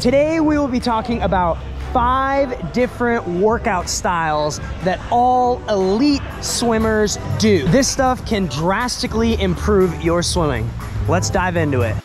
Today we will be talking about five different workout styles that all elite swimmers do. This stuff can drastically improve your swimming. Let's dive into it.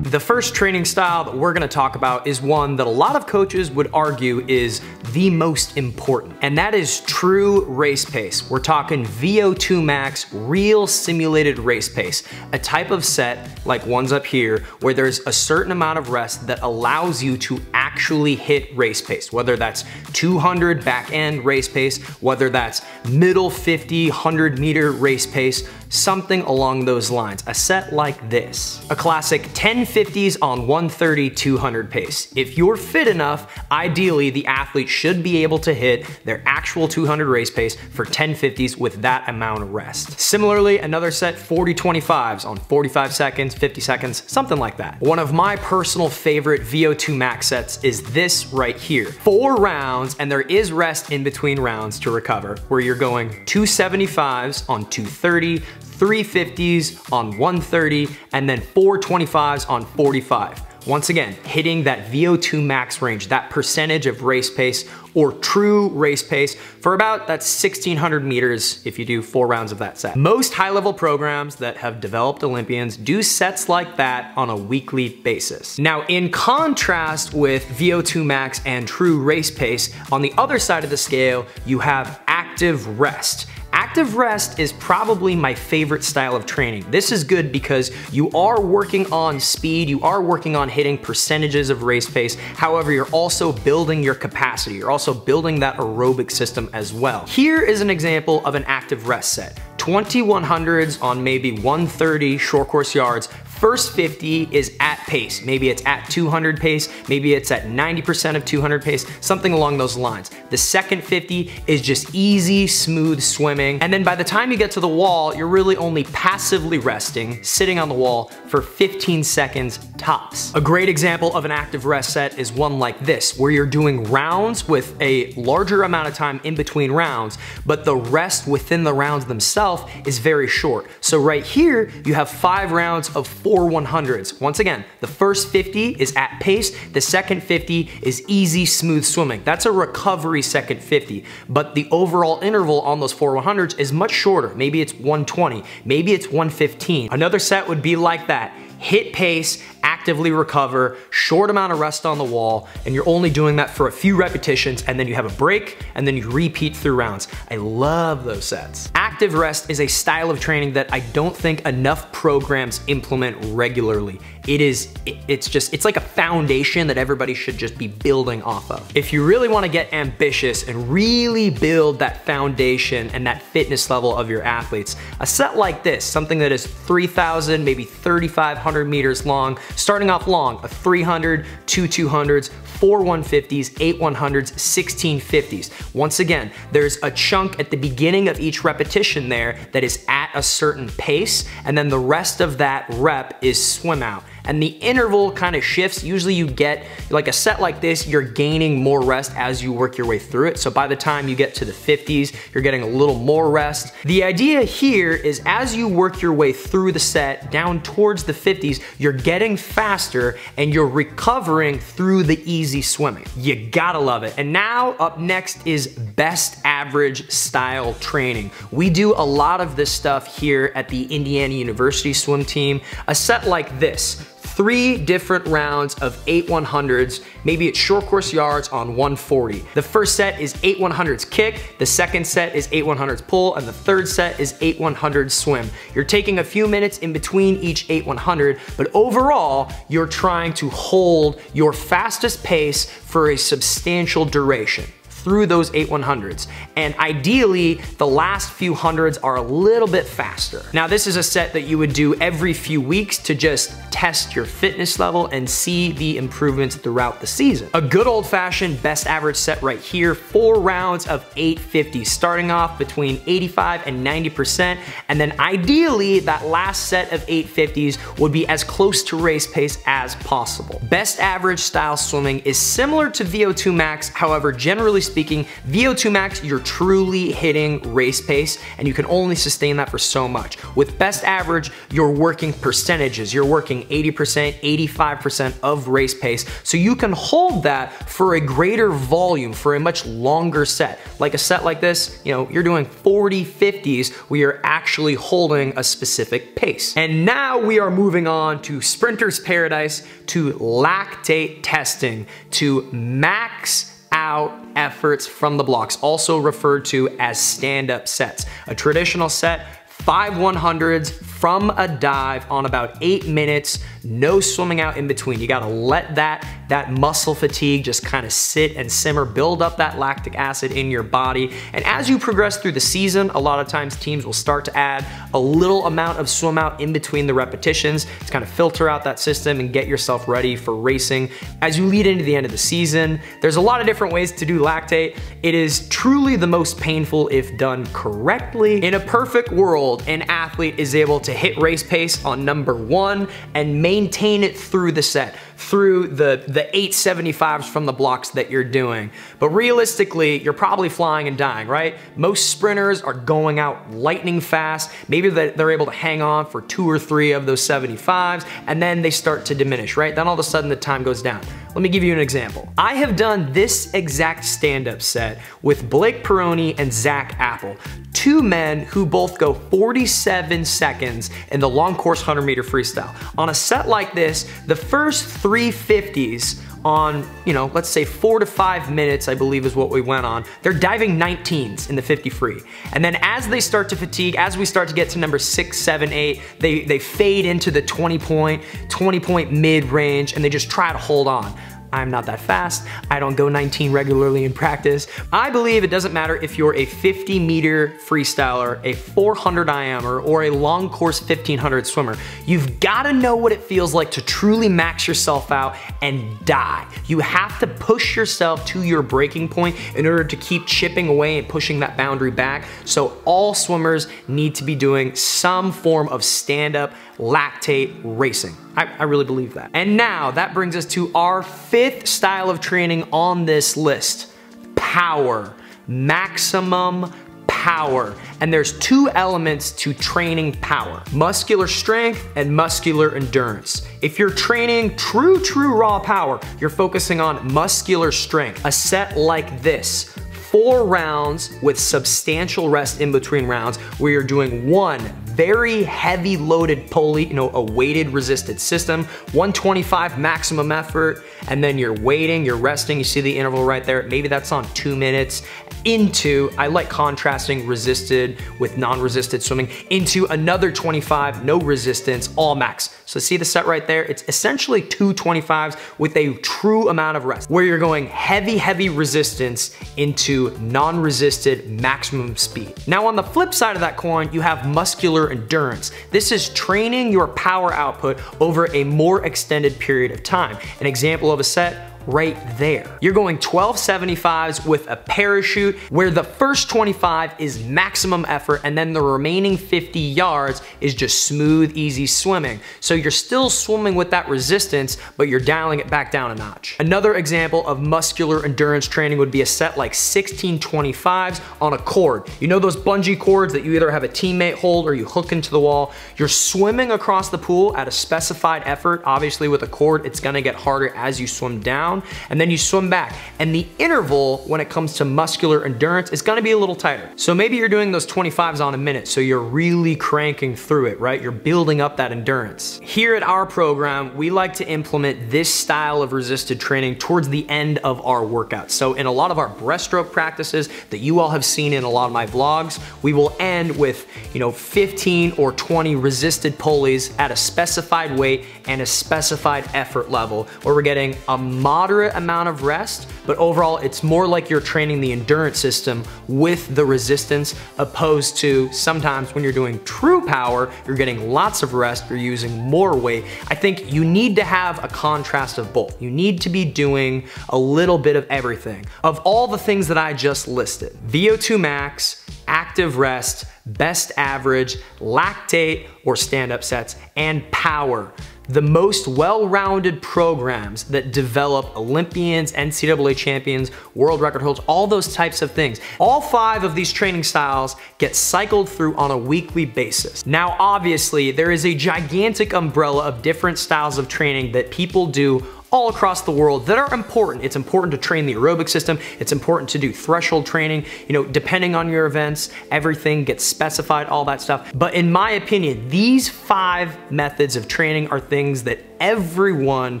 The first training style that we're gonna talk about is one that a lot of coaches would argue is the most important, and that is true race pace. We're talking VO2 max, real simulated race pace, a type of set like ones up here where there's a certain amount of rest that allows you to actually hit race pace, whether that's 200 back end race pace, whether that's middle 50, 100 meter race pace, something along those lines. A set like this. A classic 1050s on 130, 200 pace. If you're fit enough, ideally the athlete should be able to hit their actual 200 race pace for 1050s with that amount of rest. Similarly, another set 40-25s on 45 seconds, 50 seconds, something like that. One of my personal favorite VO2 max sets is this right here. Four rounds, and there is rest in between rounds to recover, where you're going 275s on 230, 350s on 130, and then 425s on 45. Once again, hitting that VO2 max range, that percentage of race pace or true race pace for about that 1600 meters if you do four rounds of that set. Most high level programs that have developed Olympians do sets like that on a weekly basis. Now, in contrast with VO2 max and true race pace, on the other side of the scale, you have active rest. Active rest is probably my favorite style of training. This is good because you are working on speed, you are working on hitting percentages of race pace. However, you're also building your capacity. You're also building that aerobic system as well. Here is an example of an active rest set. 2100s on maybe 130 short course yards First 50 is at pace. Maybe it's at 200 pace, maybe it's at 90% of 200 pace, something along those lines. The second 50 is just easy, smooth swimming. And then by the time you get to the wall, you're really only passively resting, sitting on the wall for 15 seconds tops. A great example of an active rest set is one like this, where you're doing rounds with a larger amount of time in between rounds, but the rest within the rounds themselves is very short. So right here, you have five rounds of four 100s. Once again, the first 50 is at pace, the second 50 is easy, smooth swimming. That's a recovery second 50, but the overall interval on those four 100s is much shorter. Maybe it's 120, maybe it's 115. Another set would be like that hit pace, actively recover, short amount of rest on the wall, and you're only doing that for a few repetitions, and then you have a break, and then you repeat through rounds. I love those sets. Active rest is a style of training that I don't think enough programs implement regularly. It is, it's just, it's like a foundation that everybody should just be building off of. If you really wanna get ambitious and really build that foundation and that fitness level of your athletes, a set like this, something that is 3,000, maybe 3,500 meters long, starting off long, a 300, two 200s, four 150s, eight 100s, 1650s. Once again, there's a chunk at the beginning of each repetition there that is at a certain pace, and then the rest of that rep is swim out and the interval kind of shifts. Usually you get, like a set like this, you're gaining more rest as you work your way through it. So by the time you get to the 50s, you're getting a little more rest. The idea here is as you work your way through the set down towards the 50s, you're getting faster and you're recovering through the easy swimming. You gotta love it. And now up next is best average style training. We do a lot of this stuff here at the Indiana University swim team. A set like this, three different rounds of eight 100s, maybe it's short course yards on 140. The first set is eight 100s kick, the second set is eight 100s pull, and the third set is eight 100s swim. You're taking a few minutes in between each eight 100, but overall, you're trying to hold your fastest pace for a substantial duration through those eight 100s. And ideally, the last few hundreds are a little bit faster. Now, this is a set that you would do every few weeks to just test your fitness level and see the improvements throughout the season. A good old fashioned best average set right here, four rounds of 850, starting off between 85 and 90%. And then ideally, that last set of 850s would be as close to race pace as possible. Best average style swimming is similar to VO2 max, however, generally speaking, speaking, VO2 max, you're truly hitting race pace and you can only sustain that for so much. With best average, you're working percentages. You're working 80%, 85% of race pace. So you can hold that for a greater volume, for a much longer set. Like a set like this, you know, you're doing 40, 50s where you're actually holding a specific pace. And now we are moving on to Sprinter's Paradise, to lactate testing, to max out efforts from the blocks, also referred to as stand-up sets. A traditional set, five 100s from a dive on about eight minutes, no swimming out in between. You gotta let that, that muscle fatigue just kind of sit and simmer, build up that lactic acid in your body. And as you progress through the season, a lot of times teams will start to add a little amount of swim out in between the repetitions to kind of filter out that system and get yourself ready for racing. As you lead into the end of the season, there's a lot of different ways to do lactate. It is truly the most painful if done correctly. In a perfect world, an athlete is able to hit race pace on number one and maintain it through the set through the, the 875s from the blocks that you're doing. But realistically, you're probably flying and dying, right? Most sprinters are going out lightning fast. Maybe they're able to hang on for two or three of those 75s, and then they start to diminish, right? Then all of a sudden the time goes down. Let me give you an example. I have done this exact stand-up set with Blake Pieroni and Zach Apple, two men who both go 47 seconds in the long course 100 meter freestyle. On a set like this, the first 350s on, you know, let's say four to five minutes, I believe is what we went on. They're diving 19s in the 50 free. And then as they start to fatigue, as we start to get to number six, seven, eight, they, they fade into the 20 point, 20 point mid range, and they just try to hold on. I'm not that fast. I don't go 19 regularly in practice. I believe it doesn't matter if you're a 50 meter freestyler, a 400 IMer, or a long course 1500 swimmer. You've gotta know what it feels like to truly max yourself out and die. You have to push yourself to your breaking point in order to keep chipping away and pushing that boundary back. So all swimmers need to be doing some form of stand-up lactate racing. I, I, really believe that. And now that brings us to our fifth style of training on this list, power, maximum power. And there's two elements to training power, muscular strength and muscular endurance. If you're training true, true raw power, you're focusing on muscular strength. A set like this, four rounds with substantial rest in between rounds where you're doing one very heavy loaded pulley, you know, a weighted resisted system, 125 maximum effort, and then you're waiting, you're resting, you see the interval right there, maybe that's on two minutes, into, I like contrasting resisted with non-resisted swimming, into another 25, no resistance, all max. So see the set right there? It's essentially two 25s with a true amount of rest, where you're going heavy, heavy resistance into non-resisted maximum speed. Now on the flip side of that coin, you have muscular endurance. This is training your power output over a more extended period of time. An example of a set right there. You're going 1275s with a parachute where the first 25 is maximum effort and then the remaining 50 yards is just smooth, easy swimming. So you're still swimming with that resistance, but you're dialing it back down a notch. Another example of muscular endurance training would be a set like 1625s on a cord. You know those bungee cords that you either have a teammate hold or you hook into the wall? You're swimming across the pool at a specified effort. Obviously with a cord, it's gonna get harder as you swim down down, and then you swim back. And the interval when it comes to muscular endurance is gonna be a little tighter. So maybe you're doing those 25s on a minute, so you're really cranking through it, right? You're building up that endurance. Here at our program, we like to implement this style of resisted training towards the end of our workouts. So in a lot of our breaststroke practices that you all have seen in a lot of my vlogs, we will end with, you know, 15 or 20 resisted pulleys at a specified weight and a specified effort level where we're getting a moderate moderate amount of rest, but overall it's more like you're training the endurance system with the resistance opposed to sometimes when you're doing true power, you're getting lots of rest, you're using more weight. I think you need to have a contrast of both. You need to be doing a little bit of everything. Of all the things that I just listed, VO2 max, active rest, best average, lactate or stand-up sets, and power. The most well-rounded programs that develop Olympians, NCAA champions, world record holders, all those types of things. All five of these training styles get cycled through on a weekly basis. Now, obviously, there is a gigantic umbrella of different styles of training that people do all across the world that are important. It's important to train the aerobic system. It's important to do threshold training. You know, depending on your events, everything gets specified, all that stuff. But in my opinion, these five methods of training are things that everyone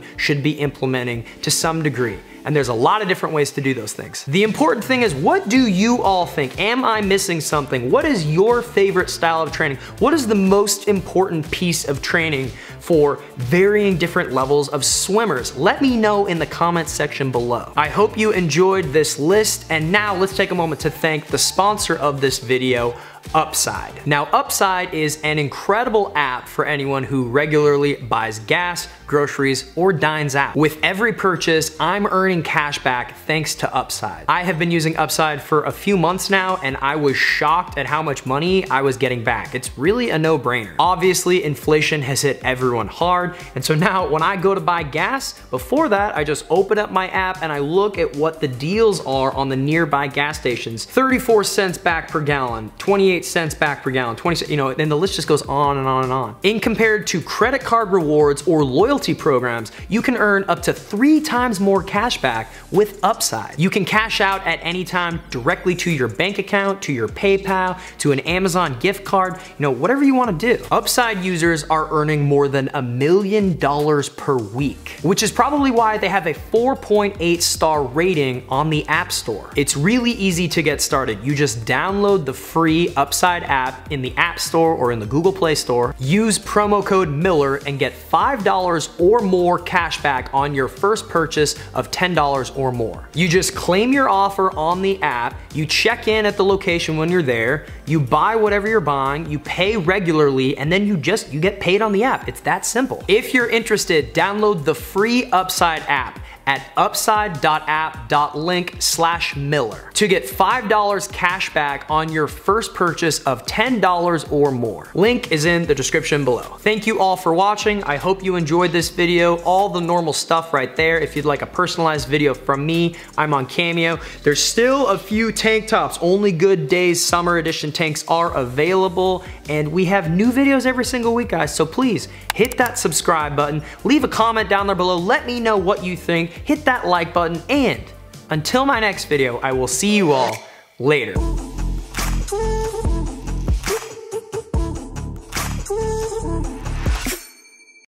should be implementing to some degree and there's a lot of different ways to do those things. The important thing is, what do you all think? Am I missing something? What is your favorite style of training? What is the most important piece of training for varying different levels of swimmers? Let me know in the comments section below. I hope you enjoyed this list, and now let's take a moment to thank the sponsor of this video, Upside. Now, Upside is an incredible app for anyone who regularly buys gas, groceries, or dines out. With every purchase, I'm earning cash back thanks to Upside. I have been using Upside for a few months now, and I was shocked at how much money I was getting back. It's really a no-brainer. Obviously, inflation has hit everyone hard, and so now when I go to buy gas, before that, I just open up my app and I look at what the deals are on the nearby gas stations. 34 cents back per gallon, 28 cents back per gallon, 20 you know, and the list just goes on and on and on. In compared to credit card rewards or loyalty programs, you can earn up to three times more cash back with Upside. You can cash out at any time directly to your bank account, to your PayPal, to an Amazon gift card, you know, whatever you wanna do. Upside users are earning more than a million dollars per week, which is probably why they have a 4.8 star rating on the App Store. It's really easy to get started. You just download the free Upside app in the App Store or in the Google Play Store, use promo code Miller and get $5 or more cash back on your first purchase of $10 or more. You just claim your offer on the app, you check in at the location when you're there, you buy whatever you're buying, you pay regularly, and then you just, you get paid on the app. It's that simple. If you're interested, download the free Upside app at upside.app.link slash Miller to get $5 cash back on your first purchase of $10 or more. Link is in the description below. Thank you all for watching. I hope you enjoyed this video. All the normal stuff right there. If you'd like a personalized video from me, I'm on Cameo. There's still a few tank tops. Only Good Days Summer Edition tanks are available and we have new videos every single week, guys. So please hit that subscribe button. Leave a comment down there below. Let me know what you think hit that like button, and until my next video, I will see you all later.